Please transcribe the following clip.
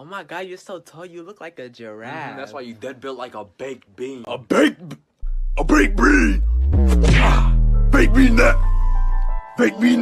Oh my god, you're so tall. You look like a giraffe. Mhm, That's why you dead built like a baked bean. A baked, a baked bean. Ah, baked bean that. Baked bean.